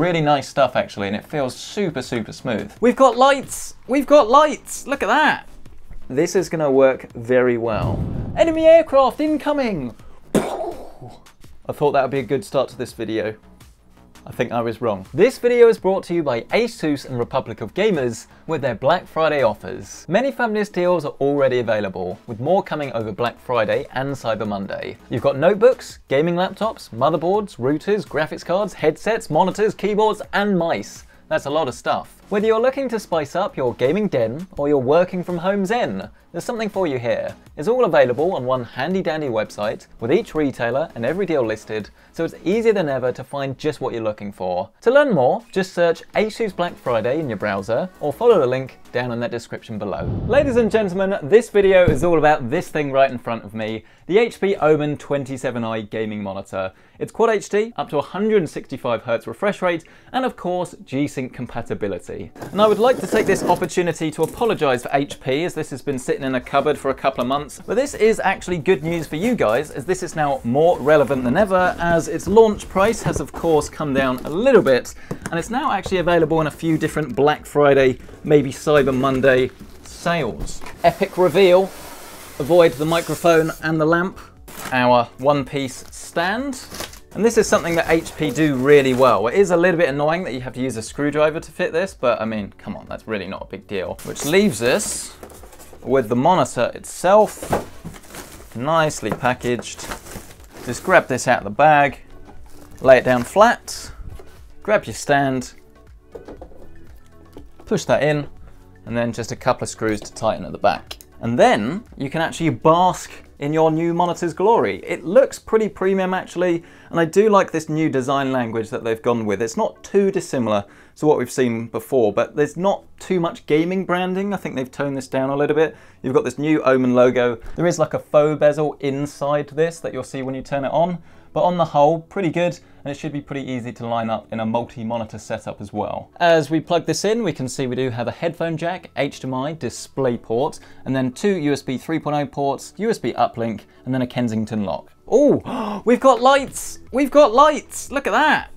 Really nice stuff actually, and it feels super, super smooth. We've got lights! We've got lights! Look at that! This is gonna work very well. Enemy aircraft incoming! I thought that would be a good start to this video. I think I was wrong. This video is brought to you by ASUS and Republic of Gamers with their Black Friday offers. Many fabulous deals are already available, with more coming over Black Friday and Cyber Monday. You've got notebooks, gaming laptops, motherboards, routers, graphics cards, headsets, monitors, keyboards, and mice. That's a lot of stuff. Whether you're looking to spice up your gaming den or you're working from home zen, there's something for you here. It's all available on one handy dandy website with each retailer and every deal listed, so it's easier than ever to find just what you're looking for. To learn more, just search ASUS Black Friday in your browser or follow the link down in that description below. Ladies and gentlemen, this video is all about this thing right in front of me, the HP Omen 27i gaming monitor. It's Quad HD, up to 165Hz refresh rate, and of course G-Sync compatibility. And I would like to take this opportunity to apologise for HP as this has been sitting in a cupboard for a couple of months, but this is actually good news for you guys as this is now more relevant than ever as its launch price has of course come down a little bit. And it's now actually available in a few different Black Friday, maybe Cyber Monday sales. Epic reveal, avoid the microphone and the lamp, our one-piece stand, and this is something that HP do really well. It is a little bit annoying that you have to use a screwdriver to fit this, but I mean, come on, that's really not a big deal. Which leaves us with the monitor itself, nicely packaged. Just grab this out of the bag, lay it down flat, grab your stand, push that in, and then just a couple of screws to tighten at the back. And then you can actually bask in your new monitor's glory. It looks pretty premium actually, and I do like this new design language that they've gone with. It's not too dissimilar to what we've seen before, but there's not too much gaming branding. I think they've toned this down a little bit. You've got this new Omen logo. There is like a faux bezel inside this that you'll see when you turn it on, but on the whole, pretty good, and it should be pretty easy to line up in a multi-monitor setup as well. As we plug this in, we can see we do have a headphone jack, HDMI, display port, and then two USB 3.0 ports, USB uplink, and then a Kensington lock. Oh, we've got lights! We've got lights! Look at that!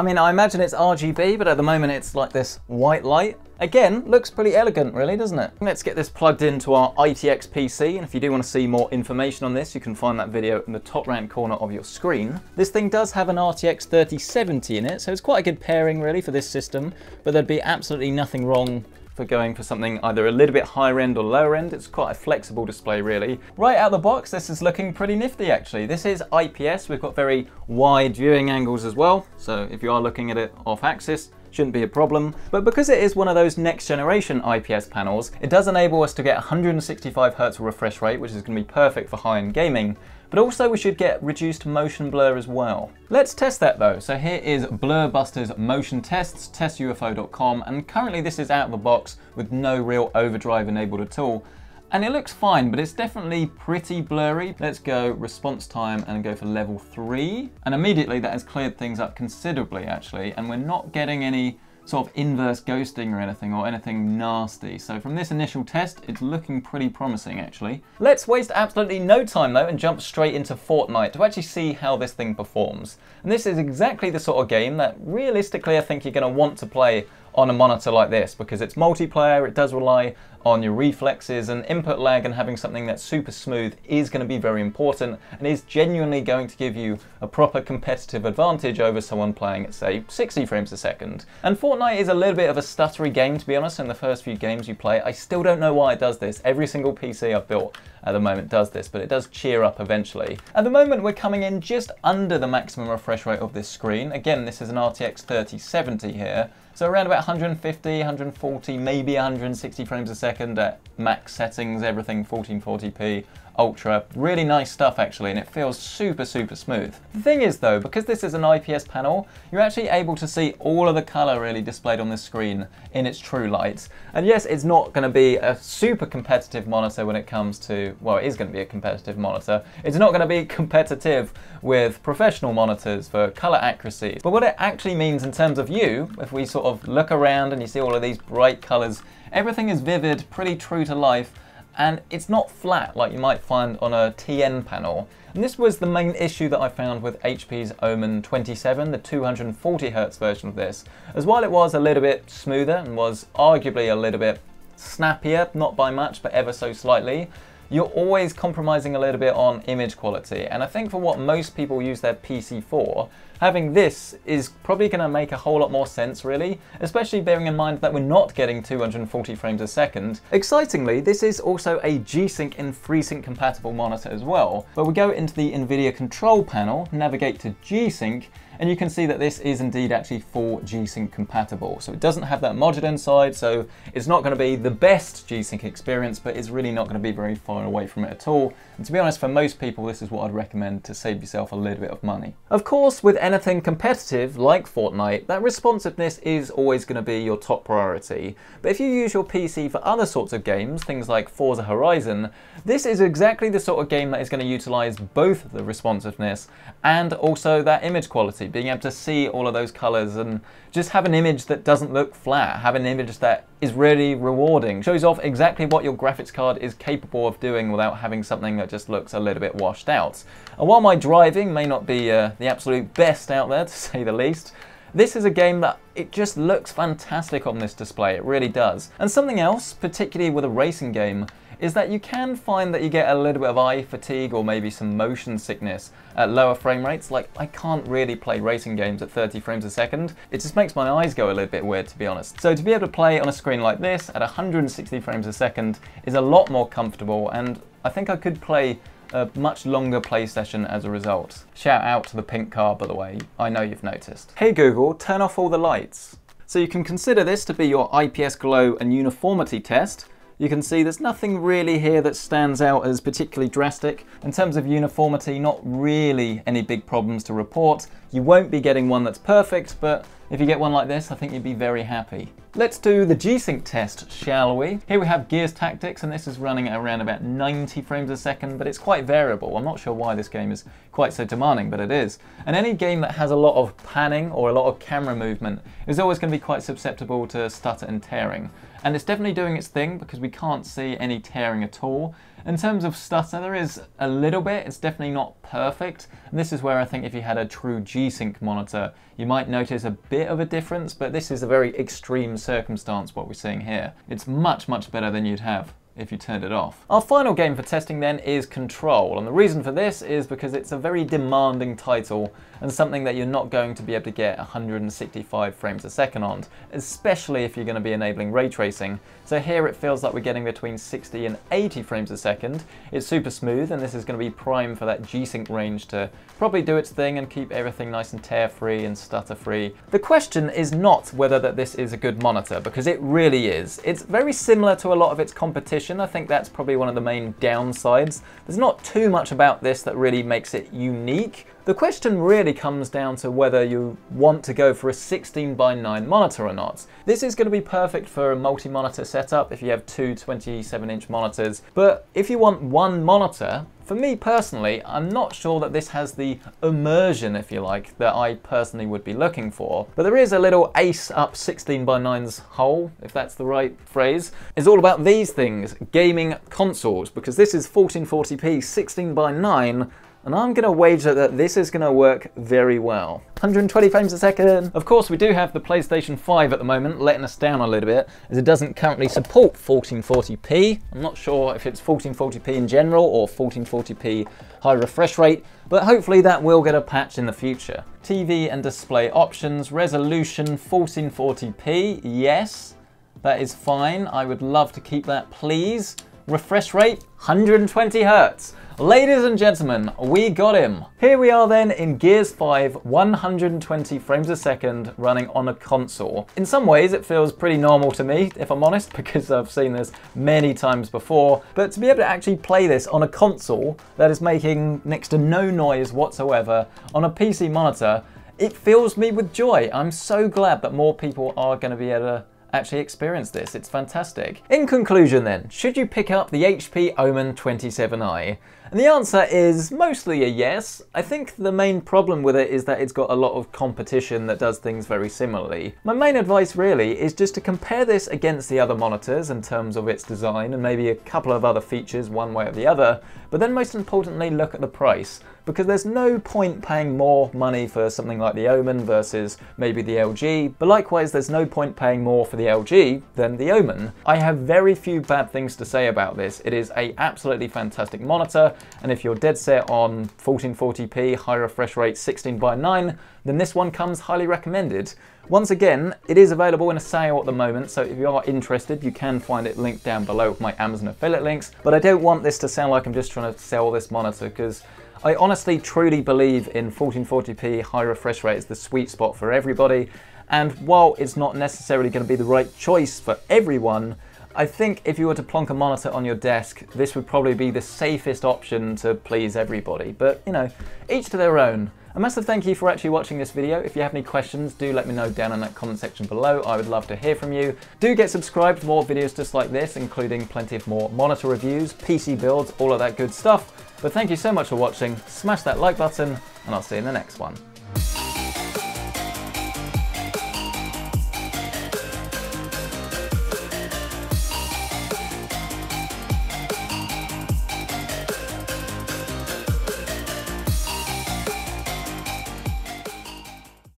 I mean, I imagine it's RGB, but at the moment it's like this white light. Again, looks pretty elegant really, doesn't it? Let's get this plugged into our ITX PC, and if you do want to see more information on this, you can find that video in the top right corner of your screen. This thing does have an RTX 3070 in it, so it's quite a good pairing really for this system, but there'd be absolutely nothing wrong for going for something either a little bit higher end or lower end. It's quite a flexible display really. Right out of the box, this is looking pretty nifty actually. This is IPS, we've got very wide viewing angles as well. So if you are looking at it off axis, shouldn't be a problem. But because it is one of those next generation IPS panels, it does enable us to get 165 Hz refresh rate, which is going to be perfect for high-end gaming. But also we should get reduced motion blur as well. Let's test that though. So here is Blur Busters' motion tests, testufo.com, and currently this is out of the box with no real overdrive enabled at all. And it looks fine, but it's definitely pretty blurry. Let's go response time and go for level three. And immediately that has cleared things up considerably actually, and we're not getting any sort of inverse ghosting or anything or anything nasty. So from this initial test, it's looking pretty promising actually. Let's waste absolutely no time though and jump straight into Fortnite to actually see how this thing performs. And this is exactly the sort of game that realistically I think you're going to want to play on a monitor like this because it's multiplayer, it does rely on your reflexes and input lag and having something that's super smooth is going to be very important and is genuinely going to give you a proper competitive advantage over someone playing at say 60 frames a second. And Fortnite is a little bit of a stuttery game to be honest in the first few games you play. I still don't know why it does this. Every single PC I've built at the moment does this, but it does cheer up eventually. At the moment we're coming in just under the maximum refresh rate of this screen. Again, this is an RTX 3070 here, so around about 150, 140, maybe 160 frames a second at max settings, everything 1440p, ultra. Really nice stuff actually, and it feels super, super smooth. The thing is though, because this is an IPS panel, you're actually able to see all of the color really displayed on the screen in its true light. And yes, it's not gonna be a super competitive monitor when it comes to, well, it is gonna be a competitive monitor. It's not gonna be competitive with professional monitors for color accuracy. But what it actually means in terms of you, if we sort of look around and you see all of these bright colors, everything is vivid, pretty true to life, and it's not flat like you might find on a TN panel. And this was the main issue that I found with HP's Omen 27, the 240Hz version of this, as while it was a little bit smoother and was arguably a little bit snappier, not by much, but ever so slightly, you're always compromising a little bit on image quality. And I think for what most people use their PC for, having this is probably going to make a whole lot more sense really, especially bearing in mind that we're not getting 240 frames a second. Excitingly, this is also a G-Sync and FreeSync compatible monitor as well, where we go into the NVIDIA control panel, navigate to G-Sync, and you can see that this is indeed actually full G-Sync compatible. So it doesn't have that module inside, so it's not going to be the best G-Sync experience, but it's really not going to be very far away from it at all. And to be honest, for most people, this is what I'd recommend to save yourself a little bit of money. Of course, with anything competitive like Fortnite, that responsiveness is always going to be your top priority. But if you use your PC for other sorts of games, things like Forza Horizon, this is exactly the sort of game that is going to utilize both the responsiveness and also that image quality, being able to see all of those colors and just have an image that doesn't look flat, have an image that is really rewarding, shows off exactly what your graphics card is capable of doing without having something that just looks a little bit washed out. And while my driving may not be uh, the absolute best out there, to say the least, this is a game that it just looks fantastic on this display, it really does. And something else, particularly with a racing game, is that you can find that you get a little bit of eye fatigue or maybe some motion sickness at lower frame rates. Like, I can't really play racing games at 30 frames a second. It just makes my eyes go a little bit weird, to be honest. So to be able to play on a screen like this at 160 frames a second is a lot more comfortable, and I think I could play a much longer play session as a result. Shout out to the pink car, by the way. I know you've noticed. Hey Google, turn off all the lights. So you can consider this to be your IPS glow and uniformity test, you can see there's nothing really here that stands out as particularly drastic. In terms of uniformity, not really any big problems to report. You won't be getting one that's perfect, but if you get one like this, I think you'd be very happy. Let's do the G-Sync test, shall we? Here we have Gears Tactics, and this is running at around about 90 frames a second, but it's quite variable. I'm not sure why this game is quite so demanding, but it is. And any game that has a lot of panning or a lot of camera movement is always going to be quite susceptible to stutter and tearing. And it's definitely doing its thing because we can't see any tearing at all. In terms of stutter, there is a little bit, it's definitely not perfect. And this is where I think if you had a true G-Sync monitor, you might notice a bit of a difference, but this is a very extreme circumstance what we're seeing here. It's much, much better than you'd have if you turned it off. Our final game for testing then is Control, and the reason for this is because it's a very demanding title and something that you're not going to be able to get 165 frames a second on, especially if you're going to be enabling ray tracing. So here it feels like we're getting between 60 and 80 frames a second. It's super smooth and this is going to be prime for that G-Sync range to probably do its thing and keep everything nice and tear-free and stutter-free. The question is not whether that this is a good monitor, because it really is. It's very similar to a lot of its competition I think that's probably one of the main downsides. There's not too much about this that really makes it unique. The question really comes down to whether you want to go for a 16 by 9 monitor or not. This is going to be perfect for a multi-monitor setup if you have two 27 inch monitors, but if you want one monitor, for me personally, I'm not sure that this has the immersion, if you like, that I personally would be looking for. But there is a little ace up 16 by 9's hole, if that's the right phrase. It's all about these things, gaming consoles, because this is 1440p 16 by 9 and I'm going to wager that this is going to work very well. 120 frames a second. Of course, we do have the PlayStation 5 at the moment, letting us down a little bit, as it doesn't currently support 1440p. I'm not sure if it's 1440p in general or 1440p high refresh rate, but hopefully that will get a patch in the future. TV and display options, resolution 1440p, yes, that is fine. I would love to keep that, please. Refresh rate, 120 hertz. Ladies and gentlemen, we got him. Here we are then in Gears 5, 120 frames a second running on a console. In some ways it feels pretty normal to me, if I'm honest, because I've seen this many times before, but to be able to actually play this on a console that is making next to no noise whatsoever on a PC monitor, it fills me with joy. I'm so glad that more people are going to be able to actually experience this. It's fantastic. In conclusion then, should you pick up the HP Omen 27i? And the answer is mostly a yes. I think the main problem with it is that it's got a lot of competition that does things very similarly. My main advice really is just to compare this against the other monitors in terms of its design and maybe a couple of other features one way or the other, but then most importantly look at the price because there's no point paying more money for something like the Omen versus maybe the LG, but likewise there's no point paying more for the LG than the Omen. I have very few bad things to say about this. It is a absolutely fantastic monitor, and if you're dead set on 1440p, high refresh rate 16 by 9, then this one comes highly recommended. Once again, it is available in a sale at the moment, so if you are interested, you can find it linked down below with my Amazon affiliate links. But I don't want this to sound like I'm just trying to sell this monitor, because I honestly truly believe in 1440p high refresh rate is the sweet spot for everybody. And while it's not necessarily going to be the right choice for everyone, I think if you were to plonk a monitor on your desk, this would probably be the safest option to please everybody. But, you know, each to their own. A massive thank you for actually watching this video. If you have any questions, do let me know down in that comment section below. I would love to hear from you. Do get subscribed for more videos just like this, including plenty of more monitor reviews, PC builds, all of that good stuff. But thank you so much for watching, smash that like button, and I'll see you in the next one.